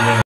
Yeah.